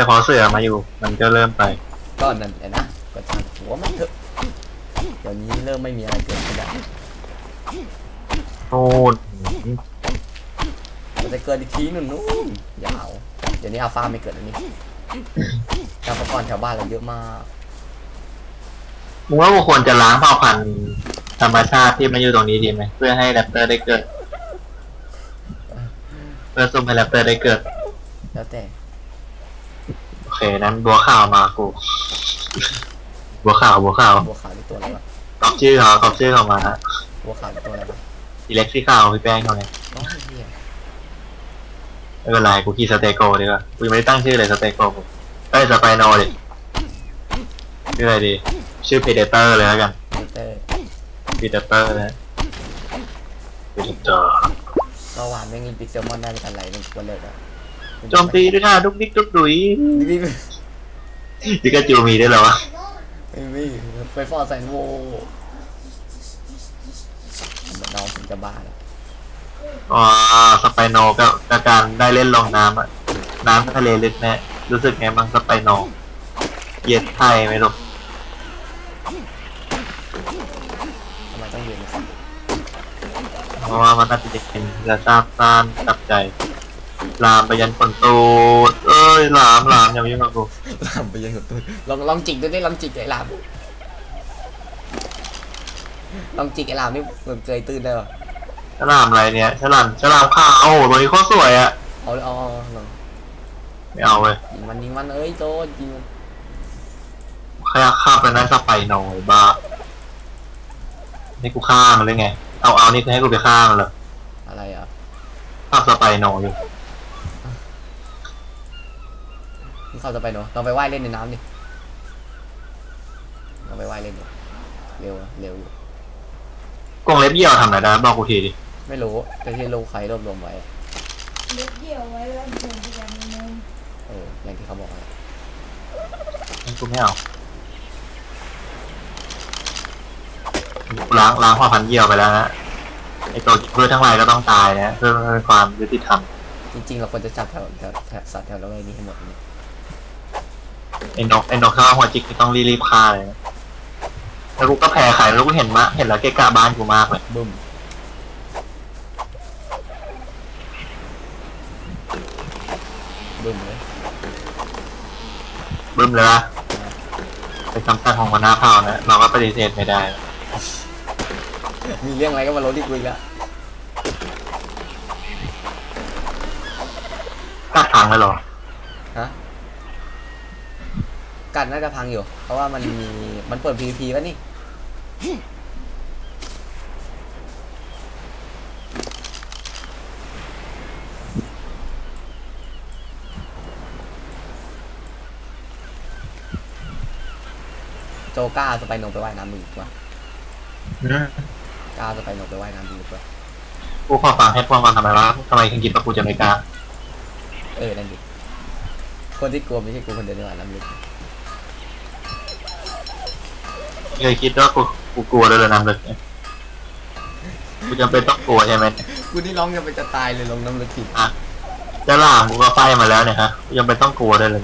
แต่พอเสือมาอยู่ มันก็เริ่มไปก็นั่นแหละนะก็ช่างหัวมันเถอะเดี๋ยวนี้เริ่มไม่มีอะไรเกิดขึ้นแล้วโอ้ดมันจะเกิดอีกทีนู่นนู่นยาวเดี๋ยวนี้อัลฟาไม่เกิดแล้วนี่ชาวประกรแถวบ้านเราเยอะมากมึงว่ากูควรจะล้างเผ่าพันธุ์ธรรมชาติที่มาอยู่ตรงนี้ดีไหมเพื่อให้แรปเตอร์ได้เกิดเพื่อซุ่มให้แรปเตอร์ได้เกิด แล้วแต่โอ เคนั้นบัวขาวมากูบัวขาวบัวขาวบัวขาวนี่ตัวอะไรวะกรอบชื่อเขากรอบชื่อเขามาบัวขาวนี่ตัวอะไรวะอิเล็กซี่ขาวพี่แป้งเขาไงอ๋อเฮียไม่เป็นไรกูขี่สเตโกดีกว่ากูยังไม่ได้ตั้งชื่อเลยสเตโกกูเอ้ยสไปโนดิชื่ออะไรดี ชื่อเพเดเตอร์เลยแล้วกันพีเตอร์พีเดเตอร์นะพีเดเตอร์ก็วานไม่มีปิกเซลมอนได้ในการไหลเป็นตัวเลิกอะ โจมตีด้วยค่ะดุกดิกดุกดุยนี่ดิกาจูมีได้วยเหรอวะไม่มีไฟฟอร์แซนโวน้องถึงจะบ้าแล้วอ๋อสไปโนก็ก็การได้เล่นลงน้ำอะน้ำทะเลลึกแน่รู้สึกไงบ้างสไปโนเย็ดไทยไหมลูกทำไมต้องเรียนภาษาเพราะว่ามันน่าจะเป็นจะทราบซ่านจับใจ ลามไปยันคนตูดเอ้ยหลามหลามอย่ามายุ่งกับกูลามไปยังกับตัวลองลองจิกด้วยดิลองจิกไอ้ลามลองจิกไอ้ลามนี่เหมือนเกยตื้นได้ปะฉลามอะไรเนี่ยฉลามฉลามขาวโอ้โหตัวนี้โคตรสวยอะเอาเลยเอาเอาเอาลองไม่เอาเว้ยยิงมันยิงมันเอ้ยโจยิงมันแค่ข้ามไปนั่นสไปโนไอ้บ้านี่กูฆ่ามันเลยไง เอาเอานี่คือให้กูไปฆ่ามันเหรออะไรอะภาพสไปโนอยู่มึ งเข้าจะไปเนาะลองไปว่ายเล่นในน้ำดิลองไปว่ายเล่นดิเร็วอะเร็วอยู่กรงเล็บเยี่ยวทำอะไรได้บอกกูทีดิไม่รู้แต่ที่โลกใครรวบรวมไว้อะเล็บเดี่ยวไว้แล้วถึงจะยังนึงเอออย่างที่เขาบอกไว้กูไม่เอากูล้างล้างผ้าพันเยี่ยวไปแล้วนะไอตัวเพื่อทั้งหลายก็ต้องตายนะเพื่อให้เป็นความยุติธรรมจริงๆเราควรจะจับแถวแถวแถวสัตว์แถวละเวนี้ให้หมดนี่ไอ้นกไอ้นกข้าวหัวจิกนี่ต้องรีบๆฆ่าเลยนะแล้วกูก็แพ้ใครแล้วกูเห็นมะเห็นแล้วเกะกะบ้านกูมากเลยบึ้มบึ้มเลยบึ้มเลยละเป็นคำสั่งของหัวหน้าเผ่านะเราก็ปฏิเสธไม่ได้ มีเรื่องอะไรก็มาลดที่กูอีกแล้วกัดถังเลยเหรอฮะ กัดน่าจะพังอยู่ เพราะว่ามันมีมันเปิด PVP ป่ะนี่โจกล้าสไปโนไปว่ายน้ำดีกว่าอืมกล้าสไปโนไปว่ายน้ำดีกว่ากูขอฟังให้พวกมันทำไมวะทำไมถึงคิดว่ากูจะไม่กล้า เออ นั่นดิคนที่กลัวไม่ใช่กูคนเดียวนี่หว่าน้ำลึก เคยคิดว่ากูกูกลัวเลยเลยน้ำลึกเนี่ยกูจำเป็นต้องกลัวใช่ไหมกูนี่ร้องจะไปจะตายเลยลงน้ำลึกผิดจะล่ามกูก็ไฟมาแล้วเนี่ยฮะกูยังเป็นต้องกลัวได้วยเลย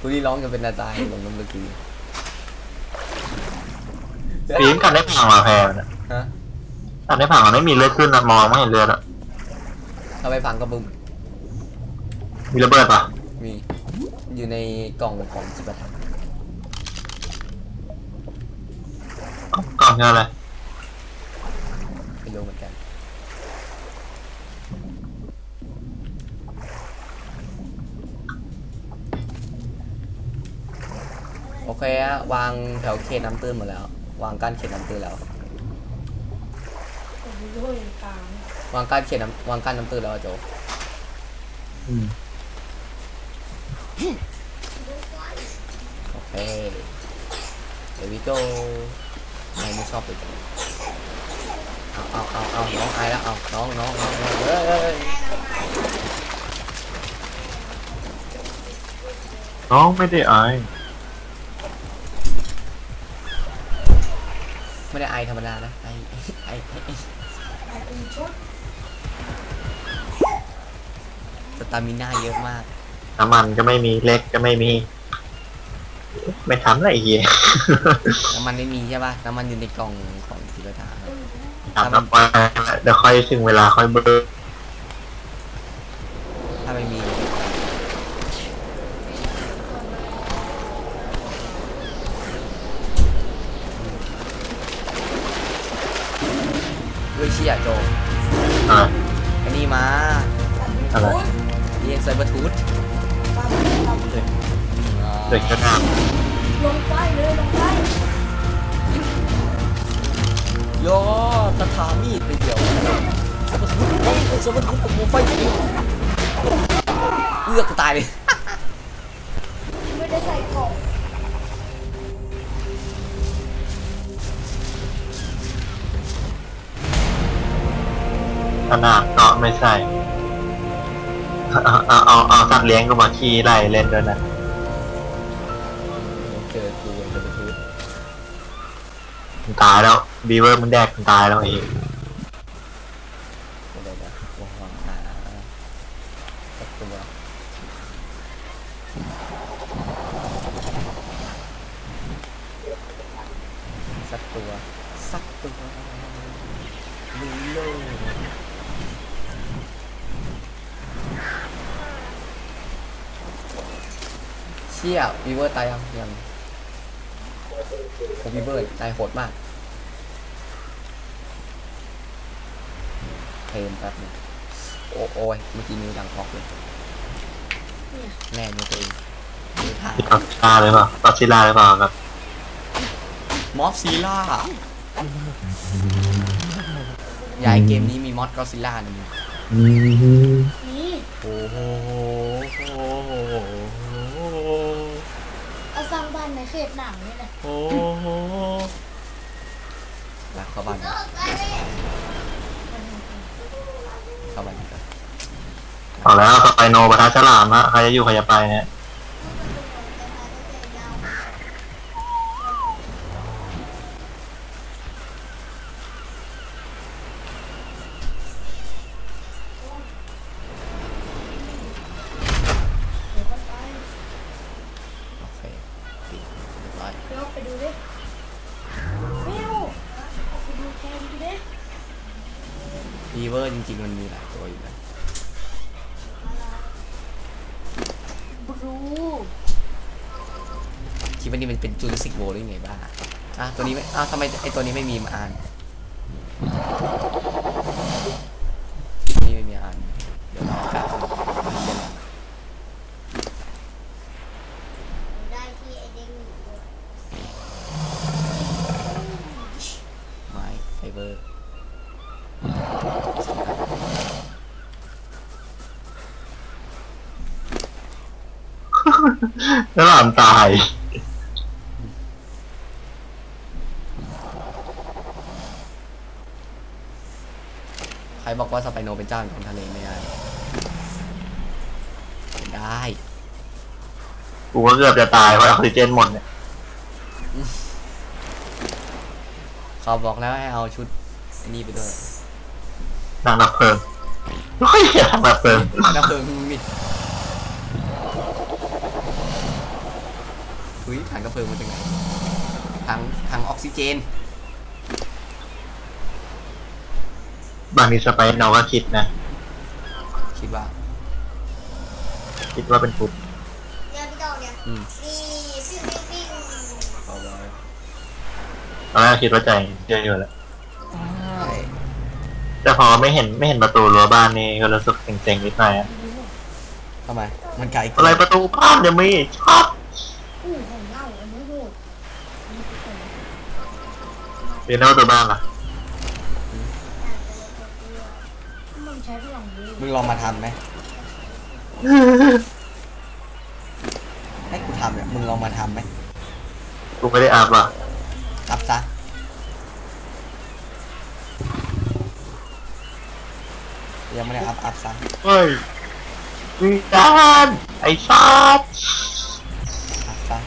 กูนี่ร้องจะเป็นจะตายลงน้ำลึกผิดปีนกันได้พังมาแพ้มันอะฮะกันได้พังมันไม่มีเลือดขึ้นอะมองไม่เห็นเลือดอะถ้าไปพังก็บึ้มมีระเบิดปะมีอยู่ในกล่องของจิบะก ล่องเงินอะไรไม่รู้เหมือนกัน โอเคอะวางแถวเขตน้ำตื้นหมดแล้ว วางกั้นเขตน้ำตื้นแล้ว ผมด้วยกลางวางกั้นเขตน้ำวางกั้นน้ำตื้นแล้วอะโจอืมโอเค เดี๋ยววิโก้ ไม่ไม่ชอบเลยเอาเอาเอาเอาน้องไอายแล้วเอาน้องน้องน้องน้องเอ้ยเอ้ยเอ้ยน้องไม่ได้อายไม่ได้ไอายธรรมดานะไอไอไอไอ้แต่เป็นชุดสตามิน่าเยอะมากไน้ำมันก็ไม่มีเหล็กก็ไม่มี ไม่ทำอะไรอีกเหี้ยน้ำมันไม่มีใช่ป่ะ น้ำมันอยู่ในกล่องของศิลธาทำน้ำมันเดี๋ยวค่อยถึงเวลาค่อยเบิร์ถ้าไม่มีด้วยเชี่ยโจอ่าอันนี้มาอะไรเรียนไซเบอร์ทูธปั๊มปั๊ม เด็กก็น้ลงไฟเลยลงไฟโยตะขามีดไปเดียวไซเบอร์ทูธโอ้ยไซเบอร์ทูธผมไฟจริงเลือกตายเลยไม่ได้ใส่กล่องขนาดเกาะไม่ใส่เอาเอาเอาสัตว์เลี้ยงก็มาขี่ไล่เล่นด้วยนะ มันตายแล้วบีเวอร์มันแดกมันตายแล้วไอ้เดี๋ยวเดี๋ยววางหาสักตัวสักตัวสักตัวมึงโลเชี่ยวีเวอร์ตายยังยัง โอ้วีเวอร์ตายโหดมากเพลนแป๊บนึงโอ้โอยเมื่อกี้นิ้วดังพอกเลยแน่นิ้วตัวเองตัดซิลาหรือเปล่าตัดซิลาหรือเปล่าครับมอสซีล่าใหญ่เกมนี้มีมอสก็ซิล่าหนึ่งโอ้โห เอาสร้างบ้านใน เขตหนังนี่แหละโอ้โหรักเข้าบ้านกันเข้าบ้านกันเอาแล้วสไปโนปะทะฉลามอะใครจะอยู่ใครจะไปเนี่ย จริงๆมันมีหลายตัวอยู่นะบลูคิดว่านี่มันเป็นจูเลสิกโวหรือไงบ้าอะตัวนี้ไม่อ้าวทำไมไอตัวนี้ไม่มีมาอ่านนี่ไม่มีอ่านเดี๋ยวรอกลับเดี๋ยวรอได้ที่ไอเด้งไม้ไฟเบอร์ ฉลามตาย ใครบอกว่าสไปโนเป็นเจ้าแห่งท้องทะเลไม่ได้ ได้ กูก็เกือบจะตายเพราะออกซิเจนหมดเนี่ยเขาบอกแล้วให้เอาชุดอันนี้ไปด้วยนางดับเพลิงเฮ้ยนางดับเพลิงดับเพลิงมิ ดถุยถังดับเพลิงมาจากไหนถังถังออกซิเจน บางทีสไปโนก็คิดนะ คิดว่า คิดว่าเป็นฟุตเนี่ยพี่ดอกเนี่ยอืมนี่ปิ้งปิ้งปิ้งเอาไว้ตอนแรกคิดว่าใจเชื่ออยู่แล้วใช่แต่พอไม่เห็นไม่เห็นประตูรั้วบ้านนี่ก็รู้สึกเซ็งๆนิดหน่อยอะทำไม มันไกลเกินอะไรประตูบ้านจะมีชอบ เรียนว่าประตูบ้านล่ะมันใช้พลังเยอะมึงลองมาทำไหมให้กูทำเนี่ยมึงลองมาทำไหมกูไม่ได้อาบอะอัพซะยังไม่ได้อัพอัพซะเฮ้ยวิจารณ์ไอ้ซาด อัพซะ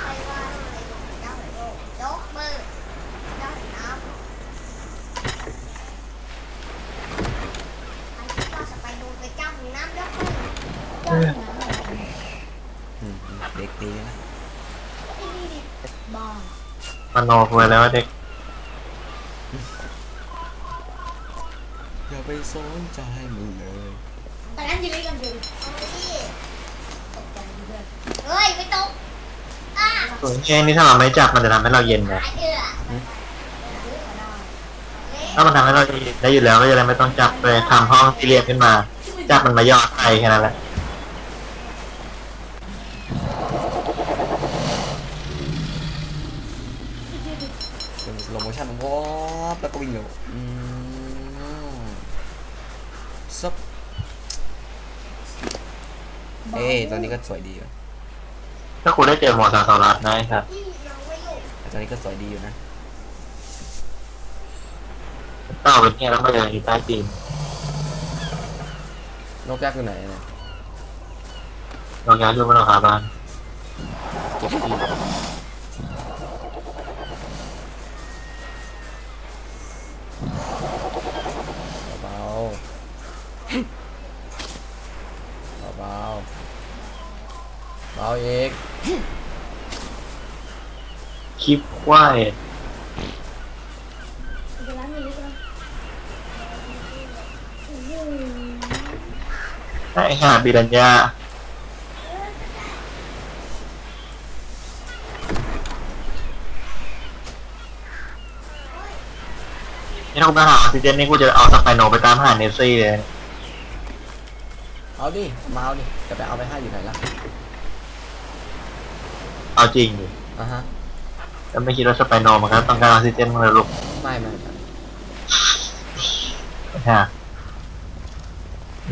ใครว่าอะไรเจ้าไหนโลกยกมือเจ้าไหนน้ำใครคิดว่าสไปโดนไปจ้ำน้ำ จ้างนะ อืมอืมเด็กดีนะ ไอ้นี่ดิบ้า มันโนคุยแล้วว่าเด็ก อย่าไปสนใจมันเลย ตอนนั้นอยู่ด้วยกันอยู่เอาไปดิตกใจเพื่อนเฮ้ยไม่ตกอะส่วนแค่นี้ถ้าเราไม่จับมันจะทำให้เราเย็นนะหายเอือถ้ามันทำให้เราเย็นได้อยู่แล้วก็จะได้ไม่ต้องจับเลยทำห้องสี่เหลี่ยมขึ้นมา จับมันมายอดไปแค่นั้นแหละ โลโมชั่นวอปแล้วก็วิ่งเร็วอืมซับเอ้ยตอนนี้ก็สวยดีอยู่ถ้าคุณได้เจอหมอสาสลัดนะครับที่ยังไม่อยู่แต่ตอนนี้ก็สวยดีอยู่นะต่อเป็นแค่แล้วมาเดินที่ใต้ตีนนกยักษ์อยู่ไหนเนี่ยลองย้ายดูบนหลังคาบ้านเก็บที่เบาๆเบาๆเบา อีกคลิปควายจะร้านนี้ก็โอ้โหไอ้ห่าบิรัญญานี่ถ้ากูไปหาซิเจนนี่กูจะเอาสไปโนไปตามหาเนสซี่เลยเอาดิมาเอาดิจะไปเอาไปให้อยู่ไหนล่ะ เอาจริงดิอะฮะแล้วไม่คิดว่าสไปโนมันก็ต้องการออกซิเจนมันเลยลูกไม่ไม่ไม่ฮะ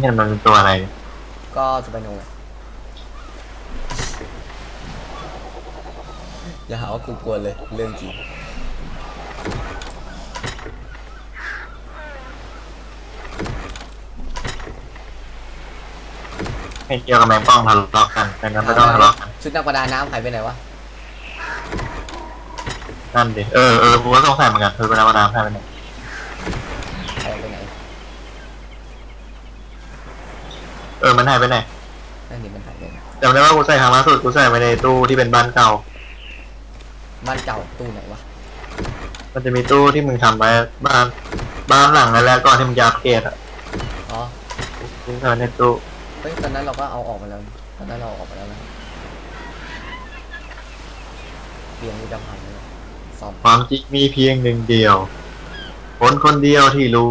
นี่มันเป็นตัวอะไรเนี่ยก็จะไปโน่นแหละอย่าหาว่ากูกลัวเลย เรื่องจริง ไม่เกี่ยวกับแมงป้องทะเลาะกันแต่นั้นไม่ต้องทะเลาะกัน ชุดนักประดาน้ำหายไปไหนวะนั่นดิเออเออกูก็สงสัยเหมือนกันคือเป็นน้ำน้ำใช่ไหมเนี่ยหายไปไหนเออมันหายไปไหนนั่นนี่มันหายไปไหนจำได้ว่ากูใส่ครั้งล่าสุดกูใส่ไปในตู้ที่เป็นบ้านเก่า บ้านเก่าตู้ไหนวะมันจะมีตู้ที่มึงทำไว้บ้านบ้านหลังนั้นแหละก่อนที่มึงจะอัปเกรดอะอ๋อมึงใส่ไว้ในตู้เฮ้ยตอนนั้นเราก็เอาออกมาแล้วตอนนั้นเราเอาออกมาแล้วนะ พียงนี่จะพังเลยซ่อมความจริงมีเพียงหนึ่งเดียว คนคนเดียวที่รู้